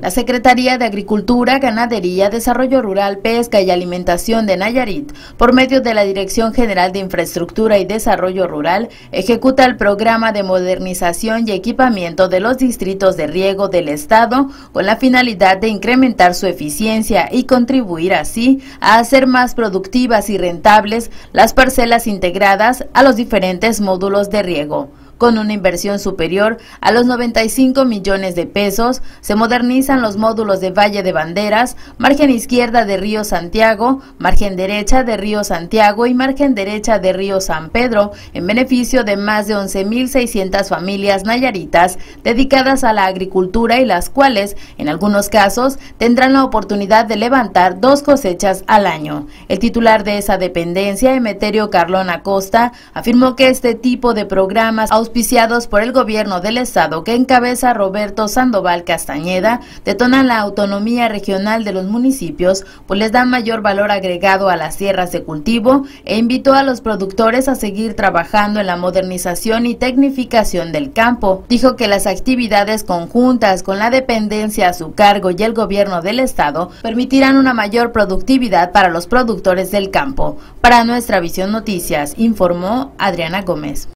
La Secretaría de Agricultura, Ganadería, Desarrollo Rural, Pesca y Alimentación de Nayarit, por medio de la Dirección General de Infraestructura y Desarrollo Rural, ejecuta el programa de modernización y equipamiento de los distritos de riego del Estado con la finalidad de incrementar su eficiencia y contribuir así a hacer más productivas y rentables las parcelas integradas a los diferentes módulos de riego. Con una inversión superior a los 95 millones de pesos, se modernizan los módulos de Valle de Banderas, margen izquierda de Río Santiago, margen derecha de Río Santiago y margen derecha de Río San Pedro, en beneficio de más de 11.600 familias nayaritas dedicadas a la agricultura y las cuales, en algunos casos, tendrán la oportunidad de levantar dos cosechas al año. El titular de esa dependencia, Emeterio Carlón Acosta, afirmó que este tipo de programas auspiciados por el gobierno del estado que encabeza Roberto Sandoval Castañeda, detonan la autonomía regional de los municipios, pues les dan mayor valor agregado a las tierras de cultivo e invitó a los productores a seguir trabajando en la modernización y tecnificación del campo. Dijo que las actividades conjuntas con la dependencia a su cargo y el gobierno del estado permitirán una mayor productividad para los productores del campo. Para nuestra visión noticias, informó Adriana Gómez.